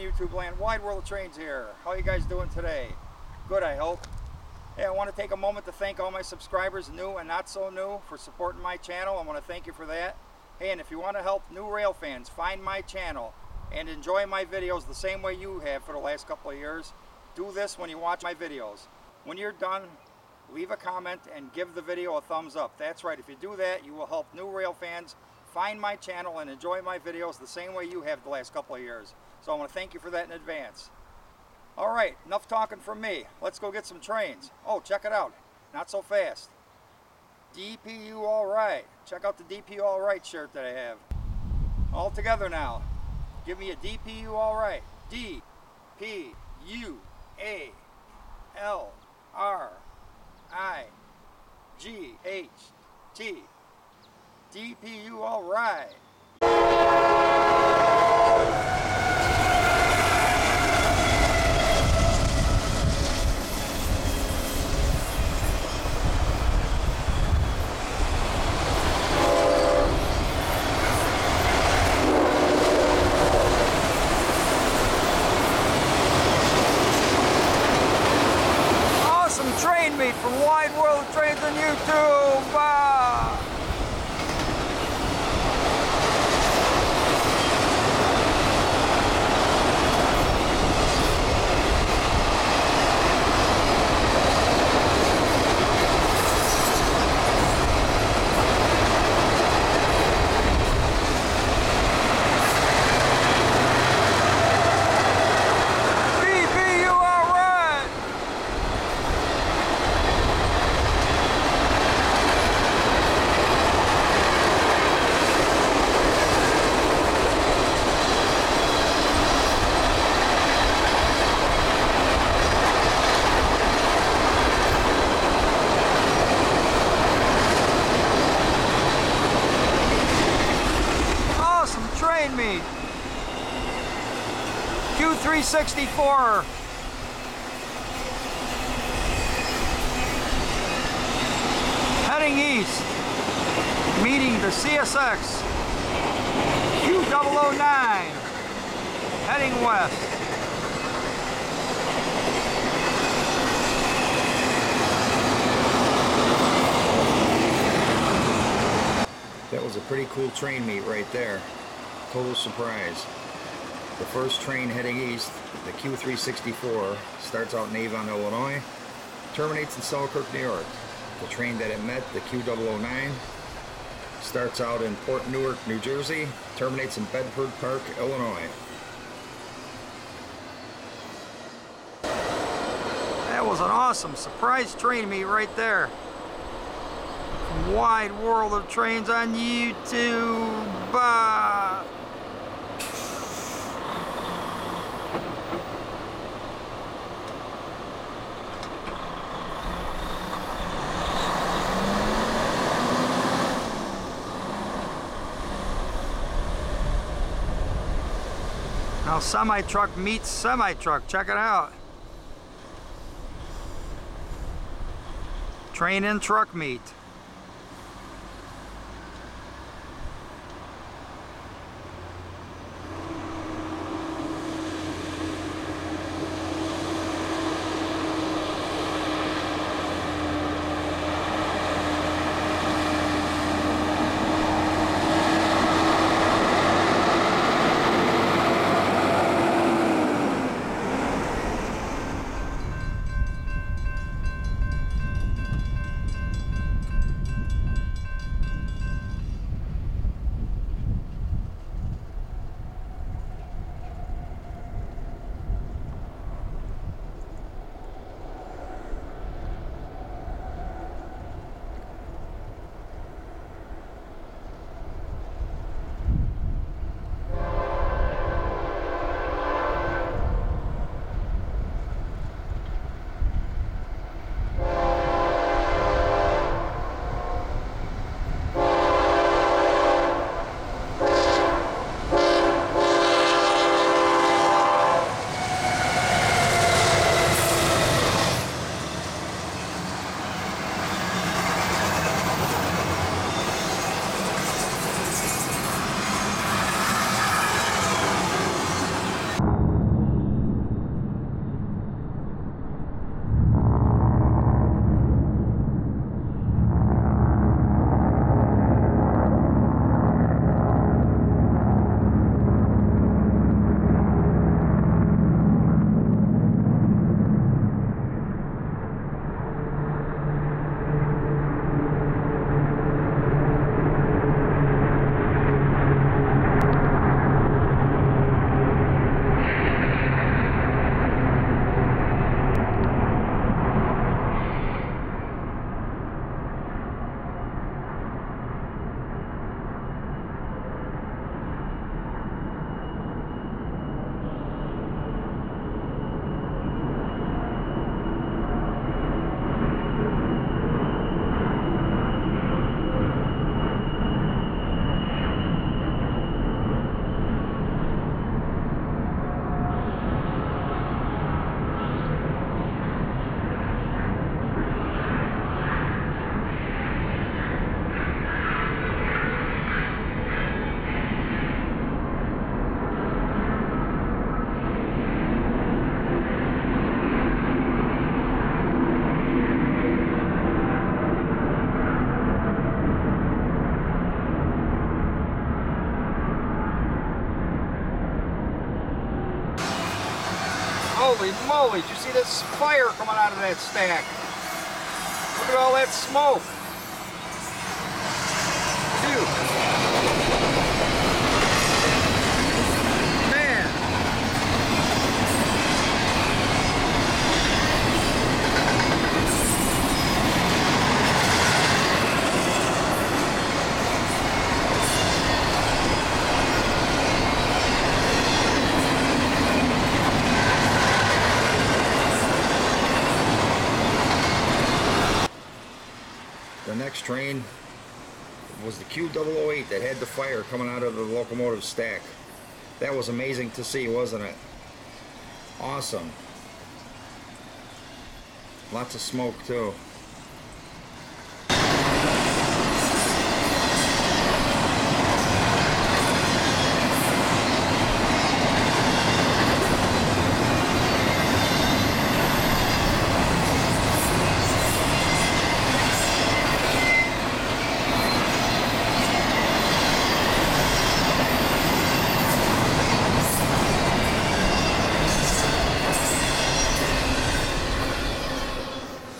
YouTube land, Wide World of Trains here. How you guys doing today? Good I hope. Hey, I want to take a moment to thank all my subscribers, new and not so new, for supporting my channel. I want to thank you for that. Hey, and if you want to help new rail fans find my channel and enjoy my videos the same way you have for the last couple of years, do this when you watch my videos. When you're done, leave a comment and give the video a thumbs up. That's right, if you do that, you will help new rail fans find my channel and enjoy my videos the same way you have the last couple of years. So I want to thank you for that in advance. All right, enough talking from me. Let's go get some trains. Oh, check it out. Not so fast. DPU All Right. Check out the DPU All Right shirt that I have. All together now. Give me a DPU All Right. D P U A L R I G H T. DPU All Right. Awesome train meet from Wide World of Trains on YouTube. Ah! DPU all right! Awesome meet. Q364. Heading east, meeting the CSX Q009. Heading west. That was a pretty cool train meet right there. Total surprise. The first train heading east, the Q364, starts out in Avon, Illinois, terminates in Selkirk, New York. The train that it met, the Q009, starts out in Port Newark, New Jersey, terminates in Bedford Park, Illinois. That was an awesome surprise train meet right there. Wide World of Trains on YouTube. Ah. Now semi truck meets semi truck. Check it out. Train and truck meet. Holy you see this fire coming out of that stack? Look at all that smoke. Train was the Q008 that had the fire coming out of the locomotive stack. That was amazing to see, wasn't it? Awesome. Lots of smoke too.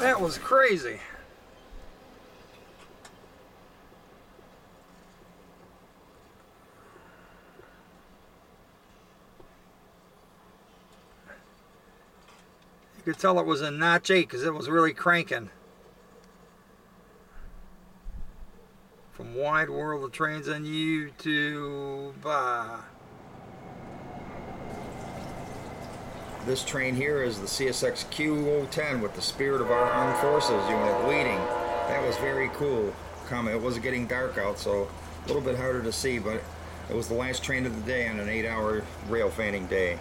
That was crazy. You could tell it was a notch 8 because it was really cranking. From Wide World of Trains on YouTube. Uh, This train here is the CSX Q010 with the Spirit of Our Armed Forces unit leading. That was very cool. Comment. It was getting dark out, so a little bit harder to see, but it was the last train of the day on an eight-hour rail fanning day.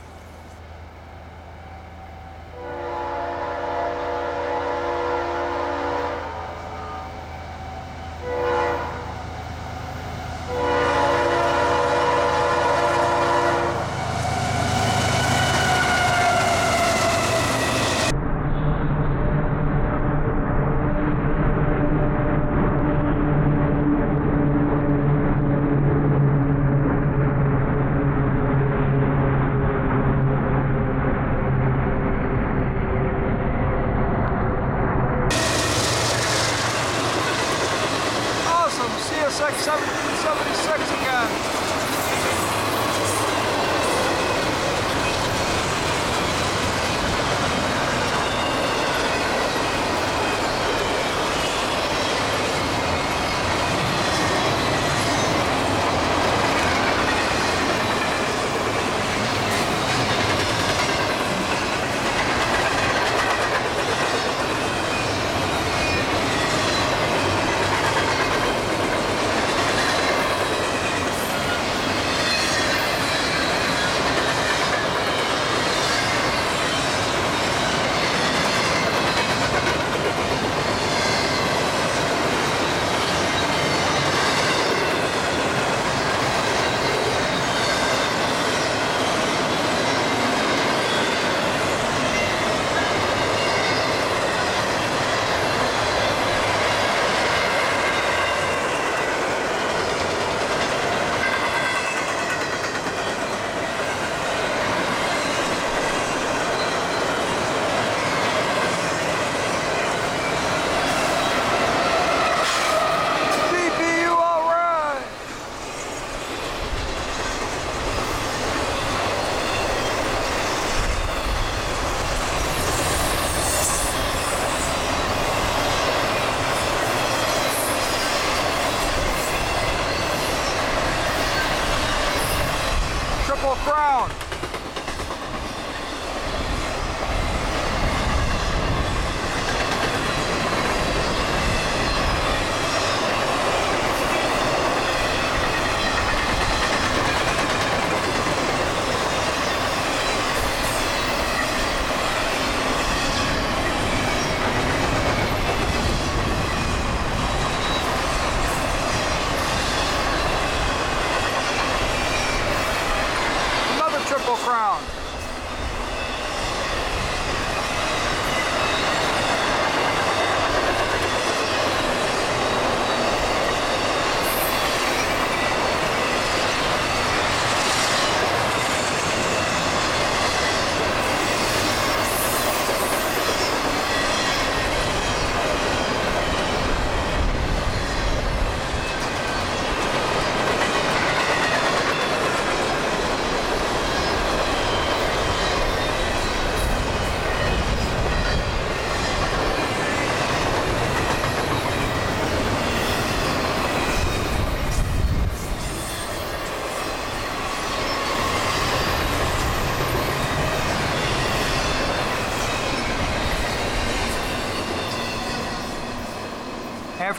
Awesome! CSX 1776 again.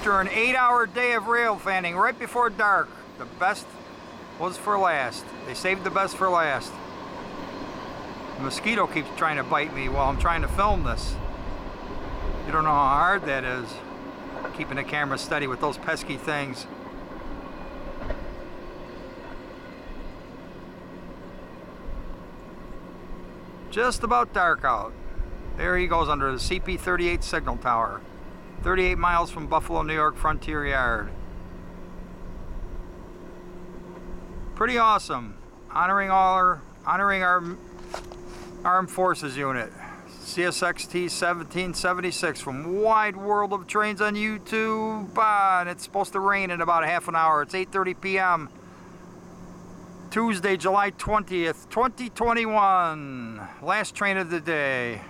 After an eight hour day of rail fanning right before dark, the best was for last. They saved the best for last. The mosquito keeps trying to bite me while I'm trying to film this. You don't know how hard that is, keeping the camera steady with those pesky things. Just about dark out. There he goes under the CP38 signal tower. 38 miles from Buffalo, New York Frontier Yard. Pretty awesome. Honoring all our, honoring our Armed Forces unit. CSXT 1776 from Wide World of Trains on YouTube. Ah, and it's supposed to rain in about a half an hour. It's 8.30 p.m. Tuesday, July 20th, 2021. Last train of the day.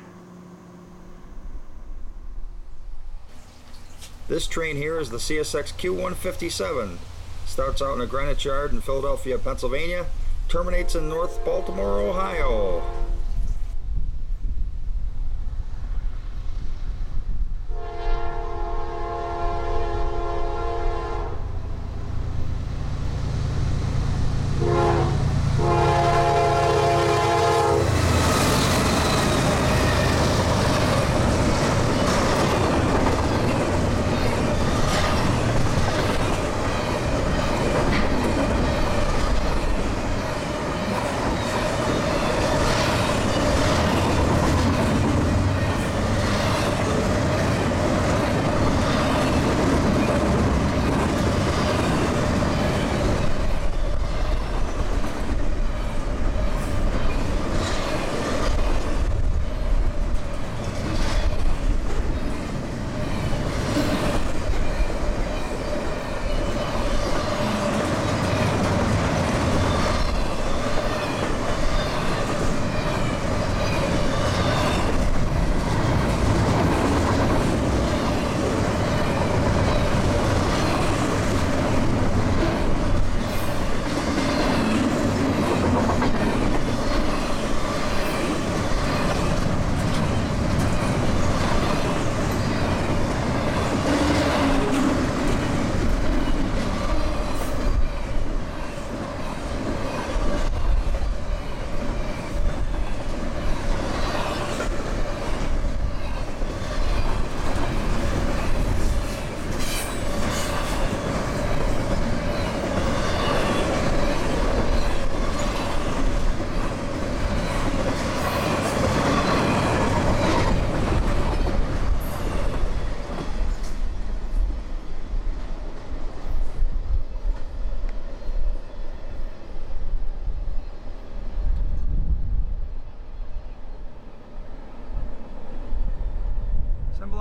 This train here is the CSX Q157. Starts out in a Greenwich Yard in Philadelphia, Pennsylvania. Terminates in North Baltimore, Ohio.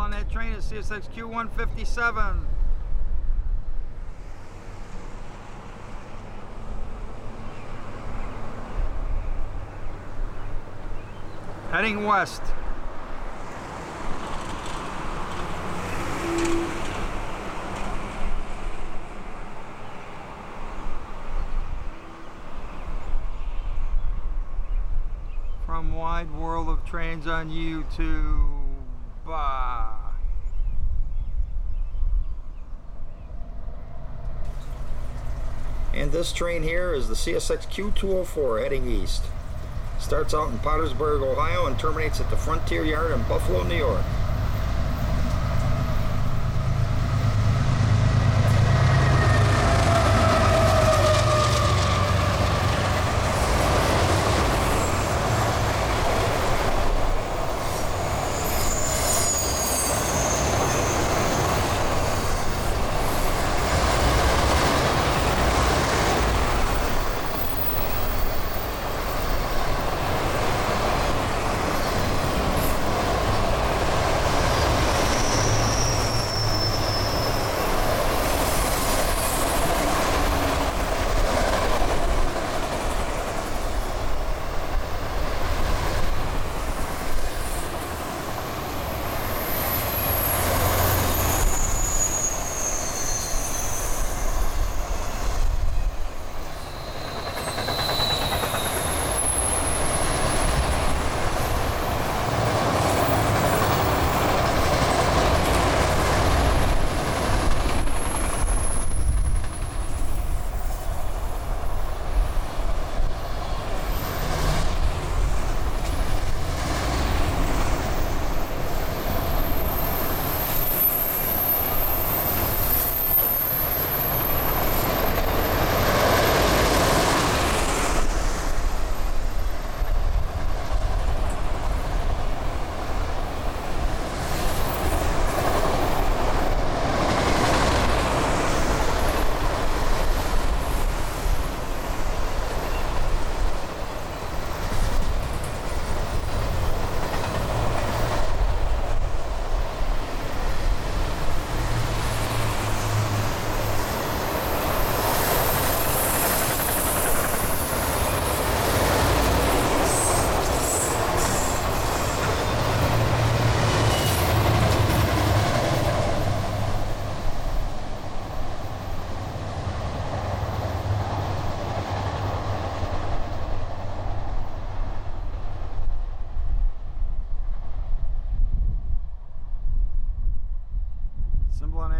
On that train is CSX Q157. Heading west. From Wide World of Trains on YouTube. Ah. And this train here is the CSX Q204 heading east. Starts out in Pottersburg, Ohio and terminates at the Frontier Yard in Buffalo, New York.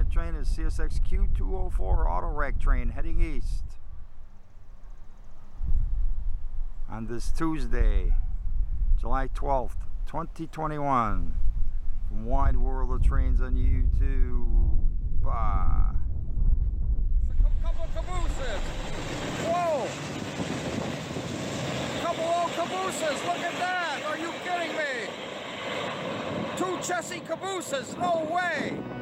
Train is CSX Q204 auto rack train heading east. On this Tuesday, July 12th, 2021. From Wide World of Trains on YouTube. Bye. Couple cabooses. Whoa! Couple old cabooses. Look at that. Are you kidding me? Two cabooses. No way.